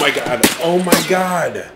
my god. Oh my god.